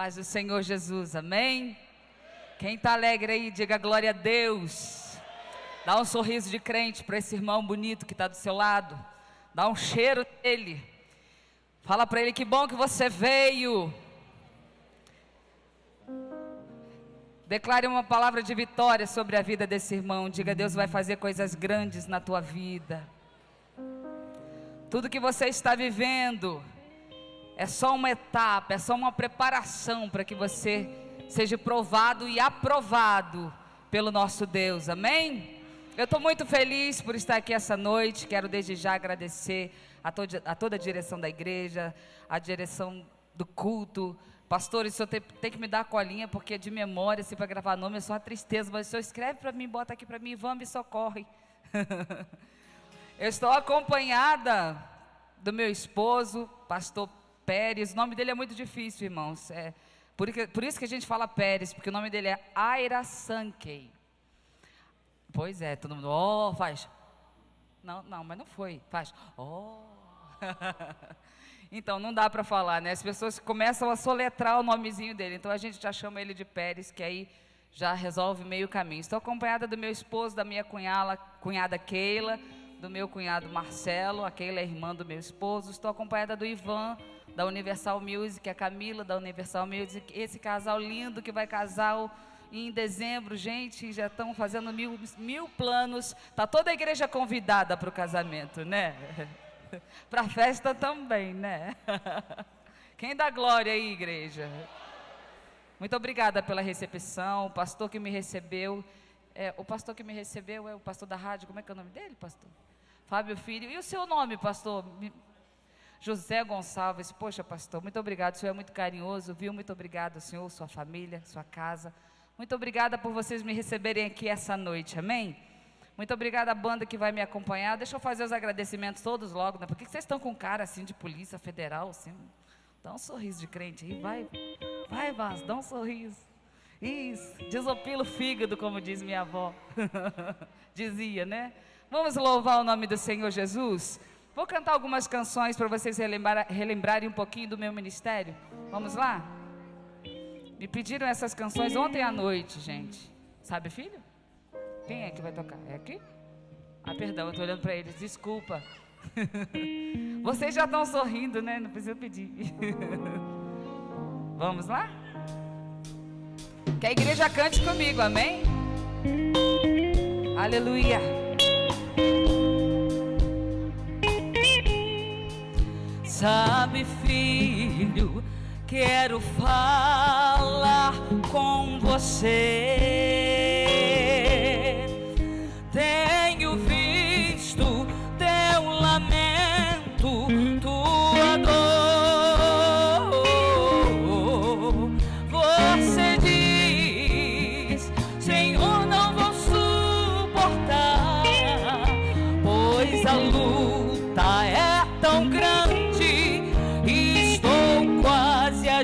Paz do Senhor Jesus, amém? Quem está alegre aí, diga glória a Deus. Dá um sorriso de crente para esse irmão bonito que está do seu lado. Dá um cheiro dele. Fala para ele que bom que você veio. Declare uma palavra de vitória sobre a vida desse irmão. Diga: Deus vai fazer coisas grandes na tua vida. Tudo que você está vivendo é só uma etapa, é só uma preparação para que você seja provado e aprovado pelo nosso Deus, amém? Eu estou muito feliz por estar aqui essa noite, quero desde já agradecer a, toda, a toda a direção da igreja, a direção do culto, pastores, o senhor tem, tem, que me dar a colinha, porque de memória, assim, para gravar nome, é só uma tristeza, mas o senhor escreve para mim, bota aqui para mim, vamos me socorre. Eu estou acompanhada do meu esposo, pastor Pérez. O nome dele é muito difícil, irmãos. É, por, por, isso que a gente fala Pérez, porque o nome dele é Aira Sankey. Pois é, todo mundo, oh, faz. Não, não, mas não foi. Faz, oh. então, não dá para falar, né? As pessoas começam a soletrar o nomezinho dele. Então, a gente já chama ele de Pérez, que aí já resolve meio caminho. Estou acompanhada do meu esposo, da minha cunhada, cunhada Keila do meu cunhado Marcelo, a Keila é irmã do meu esposo. Estou acompanhada do Ivan, da Universal Music, a Camila, da Universal Music. Esse casal lindo que vai casar em dezembro. Gente, já estão fazendo mil, mil planos. Está toda a igreja convidada para o casamento, né? para a festa também, né? Quem dá glória aí, igreja? Muito obrigada pela recepção, o pastor que me recebeu. É, o pastor que me recebeu é o pastor da rádio, como é que é o nome dele, pastor? Fábio Filho. E o seu nome, pastor? José Gonçalves. Poxa, pastor, muito obrigado. O senhor é muito carinhoso, viu? Muito obrigado, senhor, sua família, sua casa. Muito obrigada por vocês me receberem aqui essa noite, amém? Muito obrigada à banda que vai me acompanhar. Deixa eu fazer os agradecimentos todos logo, né? Por que vocês estão com cara assim de polícia federal, assim? Dá um sorriso de crente aí, vai. Vai, Vaz, dá um sorriso. Isso, desopila o fígado, como diz minha avó. Dizia, né? Vamos louvar o nome do Senhor Jesus? Vou cantar algumas canções para vocês relembrar, relembrarem um pouquinho do meu ministério. Vamos lá? Me pediram essas canções ontem à noite, gente. Sabe, filho? Quem é que vai tocar? É aqui? Ah, perdão, eu estou olhando para eles. Desculpa. Vocês já estão sorrindo, né? Não precisa pedir. Vamos lá? Que a igreja cante comigo, amém? Aleluia. Sabe, filho, quero falar com você.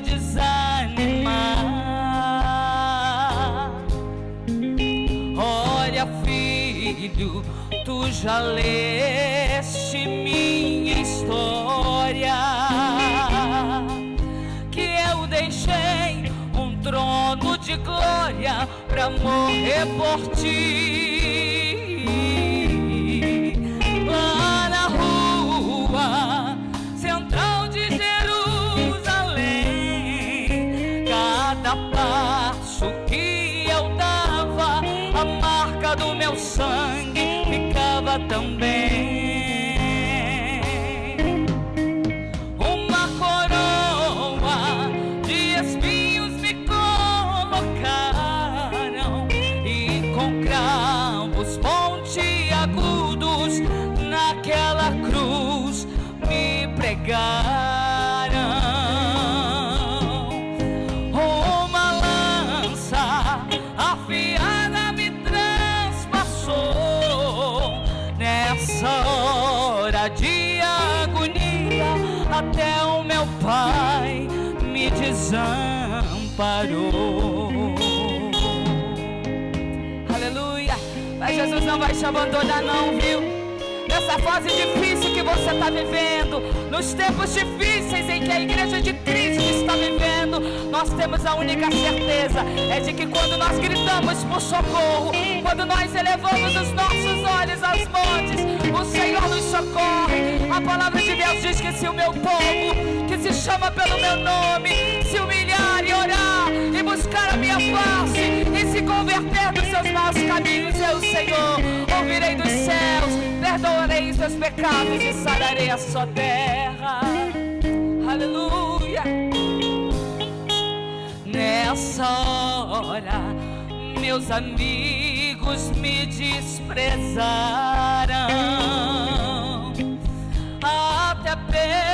Desanimar. Olha, filho, tu já leste minha história. Que eu deixei um trono de glória pra morrer por ti. Ficava também. Te abandonar, não, viu? Nessa fase difícil que você está vivendo, nos tempos difíceis em que a igreja de Cristo está vivendo, nós temos a única certeza é de que quando nós gritamos por socorro, quando nós elevamos os nossos olhos aos montes, o Senhor nos socorre. A palavra de Deus diz que se o meu povo, que se chama pelo meu nome, se humilhar e orar e buscar a minha face se converter dos seus maus caminhos, eu, Senhor, ouvirei dos céus, perdoarei os seus pecados e sararei a sua terra. Aleluia. Nessa hora, meus amigos me desprezaram. Até Pedro,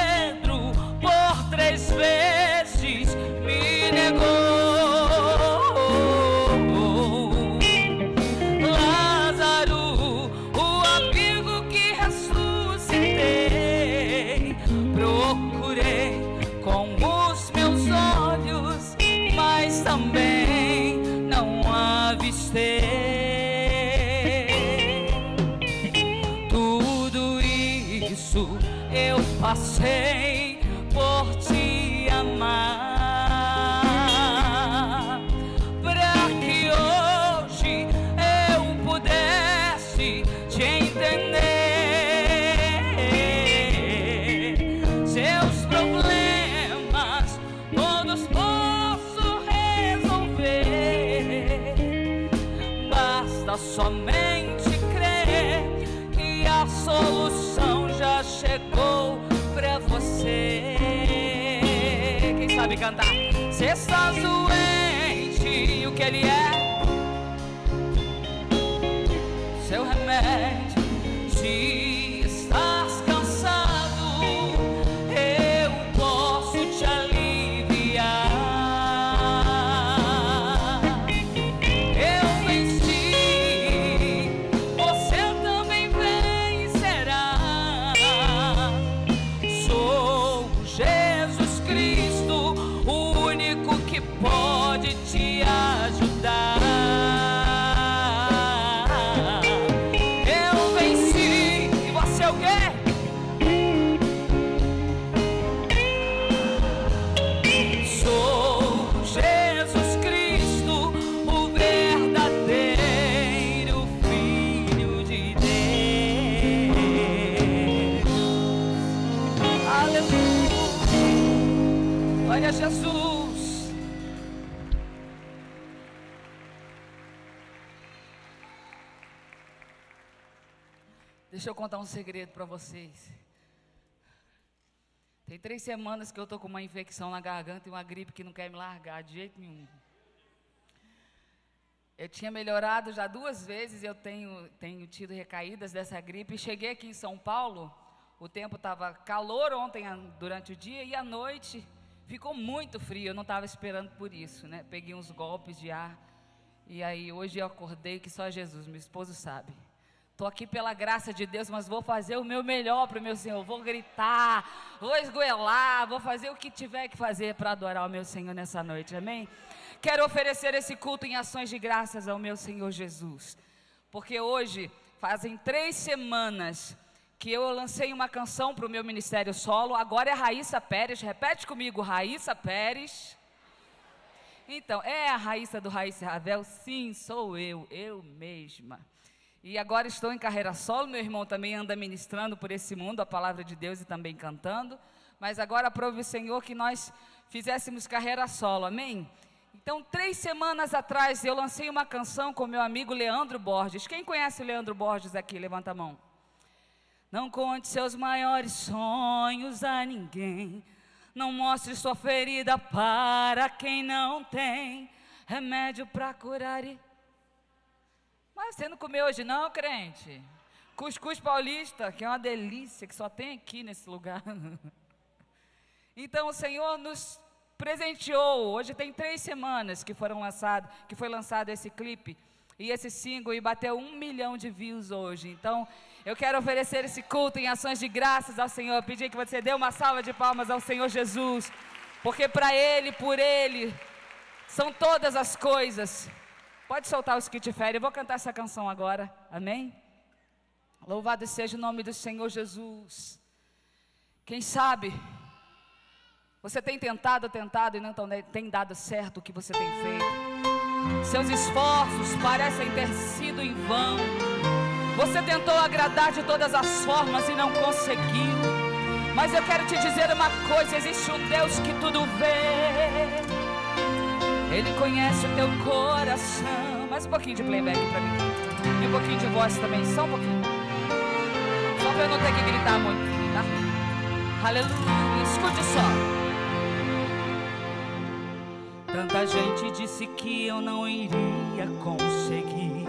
somente crer que a solução já chegou você. Quem sabe cantar? Se estás doente, o que ele é? Deixa eu contar um segredo para vocês. Tem três semanas que eu estou com uma infecção na garganta e uma gripe que não quer me largar de jeito nenhum. Eu tinha melhorado já duas vezes, eu tenho, tenho tido recaídas dessa gripe. Cheguei aqui em São Paulo, o tempo estava calor ontem durante o dia e à noite ficou muito frio. Eu não estava esperando por isso, né? Peguei uns golpes de ar e aí hoje eu acordei que só Jesus, meu esposo sabe. Estou aqui pela graça de Deus, mas vou fazer o meu melhor para o meu Senhor. Vou gritar, vou esgoelar, vou fazer o que tiver que fazer para adorar o meu Senhor nessa noite, amém? Quero oferecer esse culto em ações de graças ao meu Senhor Jesus, porque hoje fazem três semanas que eu lancei uma canção para o meu ministério solo. Agora é Raíssa Pérez, repete comigo, Raíssa Pérez. Então, é a Raíssa do Raíssa Ravel? Sim, sou eu, eu mesma. E agora estou em carreira solo, meu irmão também anda ministrando por esse mundo a palavra de Deus e também cantando. Mas agora aprove o Senhor que nós fizéssemos carreira solo, amém? Então, três semanas atrás eu lancei uma canção com meu amigo Leandro Borges. Quem conhece o Leandro Borges aqui? Levanta a mão. Não conte seus maiores sonhos a ninguém. Não mostre sua ferida para quem não tem remédio para curar e mas você não comeu hoje não, crente? Cuscuz paulista, que é uma delícia, que só tem aqui nesse lugar. Então o Senhor nos presenteou. Hoje tem três semanas que foram lançado, que foi lançado esse clipe e esse single e bateu um milhão de views hoje. Então eu quero oferecer esse culto em ações de graças ao Senhor. Pedir que você dê uma salva de palmas ao Senhor Jesus, porque para Ele, por Ele, são todas as coisas. Pode soltar os que te ferem. Eu vou cantar essa canção agora. Amém? Louvado seja o nome do Senhor Jesus. Quem sabe Você tem tentado, tentado e não tem dado certo o que você tem feito. Seus esforços parecem ter sido em vão. Você tentou agradar de todas as formas e não conseguiu. Mas eu quero te dizer uma coisa: existe um Deus que tudo vê. Ele conhece o teu coração. Mais um pouquinho de playback para mim. E um pouquinho de voz também, só um pouquinho. Só para eu não ter que gritar muito, tá? Aleluia. Escute só. Tanta gente disse que eu não iria conseguir.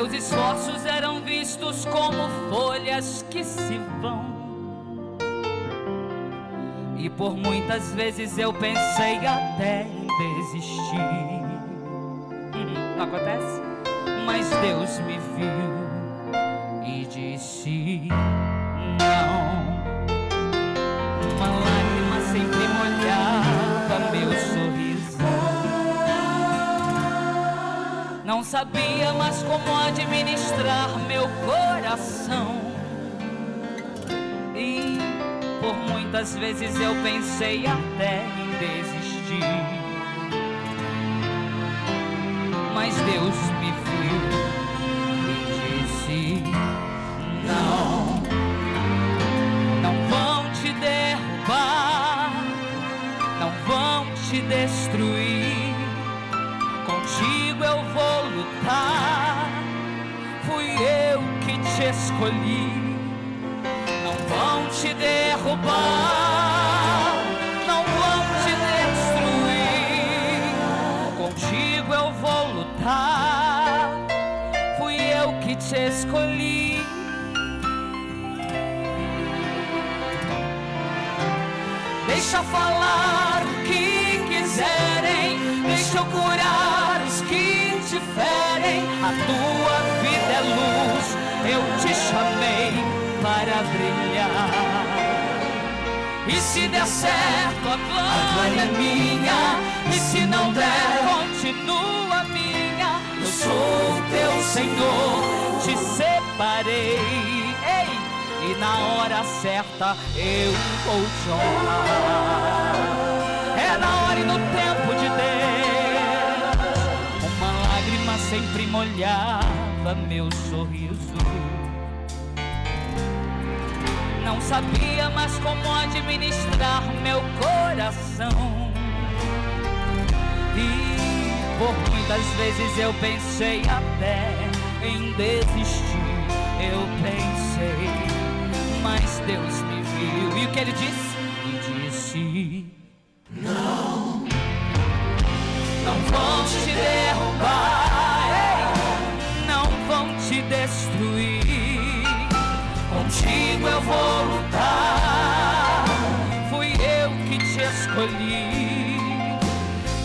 Meus esforços eram vistos como folhas que se vão. E por muitas vezes eu pensei até em desistir. Não acontece? Mas Deus me viu e disse: Não sabia mais como administrar meu coração. E por muitas vezes eu pensei até em desistir. Mas Deus me viu e disse: Não, não vão te derrubar, não vão te destruir Fui eu que te escolhi. Não vão te derrubar, não vão te destruir. Contigo eu vou lutar. Fui eu que te escolhi. Deixa falar o que quiserem, deixa eu curar ferem, a tua vida é luz, eu te chamei para brilhar. E se der certo, a glória é minha, e se não der, continua minha. Eu sou teu Senhor, te separei. Ei, e na hora certa eu vou te honrar. É na hora e no tempo sempre molhava meu sorriso. Não sabia mais como administrar meu coração. E por muitas vezes eu pensei até em desistir. Eu pensei, mas Deus me viu. E o que ele disse?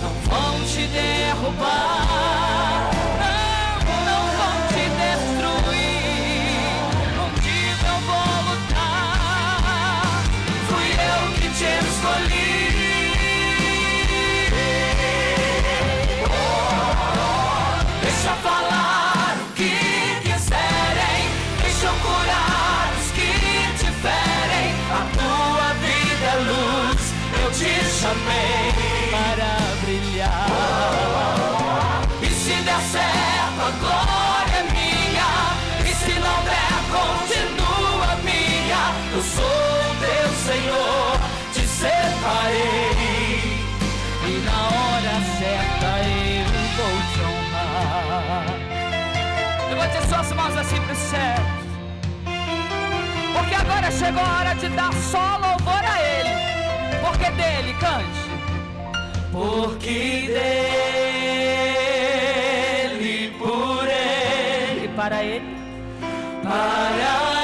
Não vão te derrubar. Chamei para brilhar. E se der certo, a glória é minha. E se não der, continua minha. Eu sou teu Senhor, te separei. E na hora certa eu vou te honrar. Levante suas mãos assim para o céu. Porque agora chegou a hora de dar só dele, cante. Porque dele, por ele, para ele, para ele,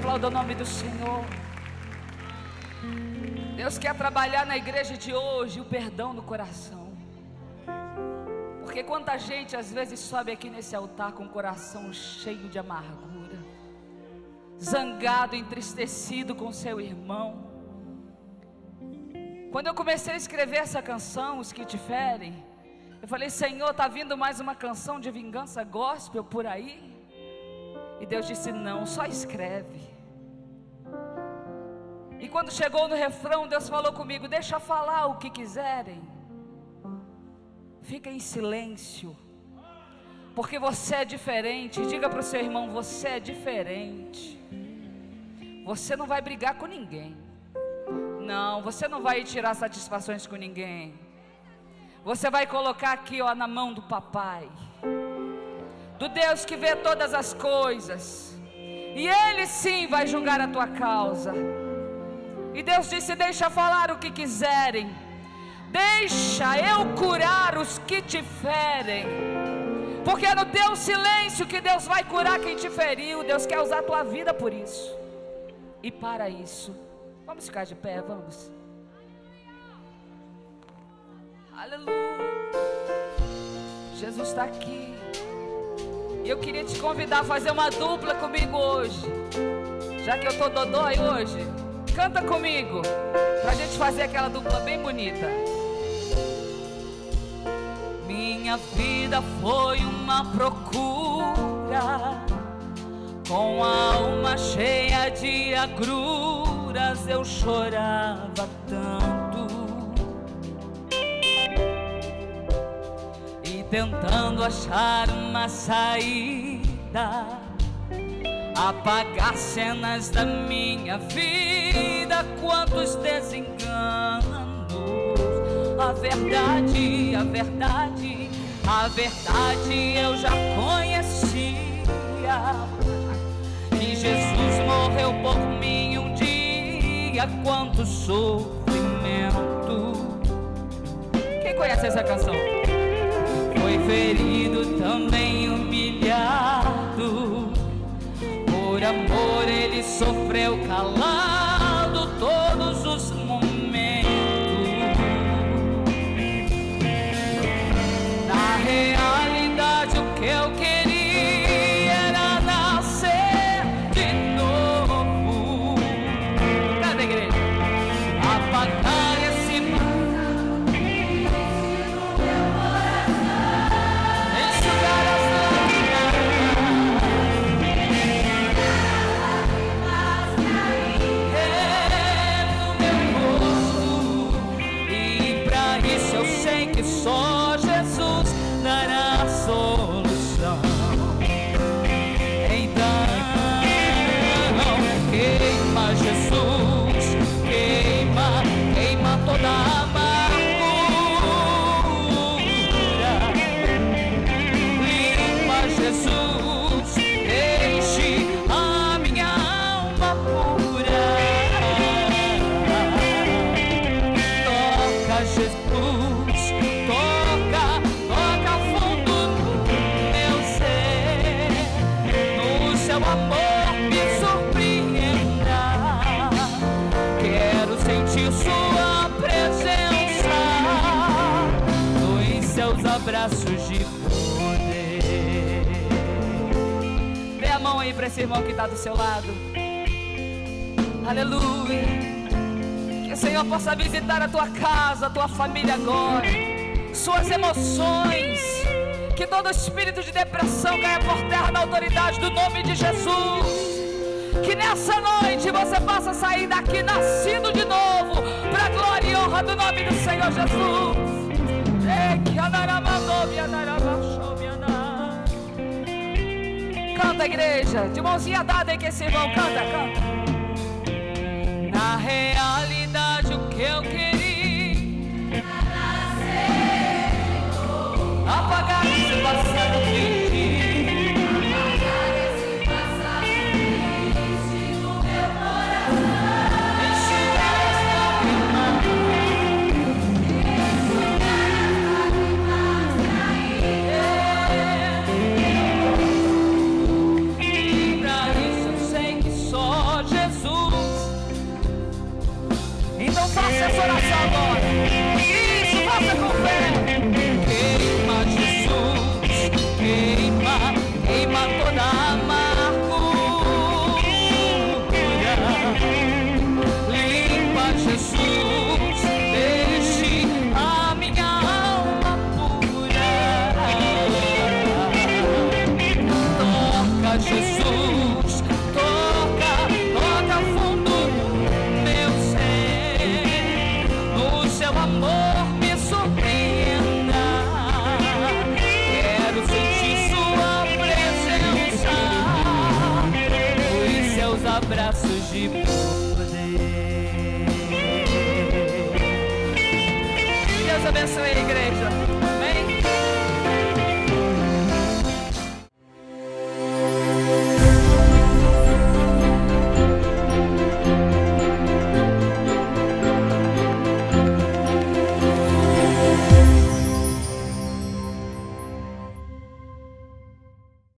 aplauda o nome do Senhor. Deus quer trabalhar na igreja de hoje o perdão no coração. Porque quanta gente às vezes sobe aqui nesse altar com o coração cheio de amargura, zangado, entristecido com seu irmão. Quando eu comecei a escrever essa canção, Os que te ferem, eu falei, Senhor, tá vindo mais uma canção de vingança gospel por aí? E Deus disse: Não, só escreve. E quando chegou no refrão, Deus falou comigo: Deixa falar o que quiserem. Fica em silêncio. Porque você é diferente. Diga para o seu irmão: Você é diferente. Você não vai brigar com ninguém. Não, você não vai tirar satisfações com ninguém. Você vai colocar aqui, ó, na mão do papai do Deus que vê todas as coisas, e Ele sim vai julgar a tua causa. E Deus disse: Deixa falar o que quiserem, deixa eu curar os que te ferem, porque é no teu silêncio que Deus vai curar quem te feriu. Deus quer usar a tua vida por isso, e para isso, vamos ficar de pé, vamos. Aleluia, Jesus está aqui. E eu queria te convidar a fazer uma dupla comigo hoje. Já que eu tô dodói hoje, canta comigo. Pra gente fazer aquela dupla bem bonita. Minha vida foi uma procura. Com a alma cheia de agruras, eu chorava tanto. e tentando achar uma saída, apagar cenas da minha vida, quantos desenganos. A verdade, a verdade, a verdade eu já conhecia. Que Jesus morreu por mim um dia, quanto sofrimento. Quem conhece essa canção? foi ferido, também humilhado. Por amor ele sofreu calado Limpa Jesus, para esse irmão que está do seu lado. Aleluia. Que o Senhor possa visitar a tua casa, a tua família agora. Suas emoções. Que todo espírito de depressão caia por terra na autoridade do nome de Jesus. Que nessa noite você possa sair daqui nascido de novo, para a glória e honra do nome do Senhor Jesus. Canta, igreja, de mãozinha dada aí que esse irmão canta, canta. Na realidade, o que eu queria apagar esse passado